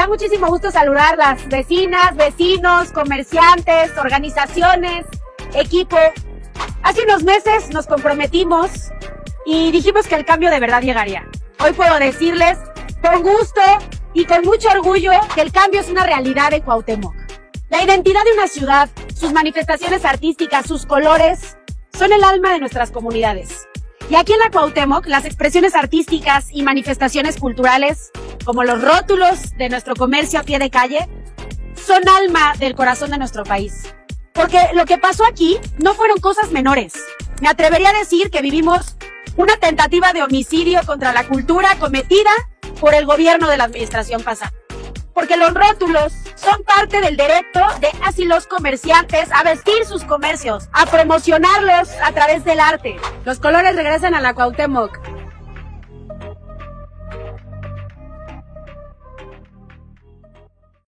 da muchísimo gusto saludar las vecinas, vecinos, comerciantes, organizaciones, equipo. Hace unos meses nos comprometimos y dijimos que el cambio de verdad llegaría. Hoy puedo decirles con gusto y con mucho orgullo que el cambio es una realidad en Cuauhtémoc. La identidad de una ciudad, sus manifestaciones artísticas, sus colores, son el alma de nuestras comunidades. Y aquí en la Cuauhtémoc, las expresiones artísticas y manifestaciones culturales, como los rótulos de nuestro comercio a pie de calle, son alma del corazón de nuestro país. Porque lo que pasó aquí no fueron cosas menores. Me atrevería a decir que vivimos una tentativa de homicidio contra la cultura cometida por el gobierno de la administración pasada. Porque los rótulos son parte del derecho de así los comerciantes a vestir sus comercios, a promocionarlos a través del arte. Los colores regresan a la Cuauhtémoc thank you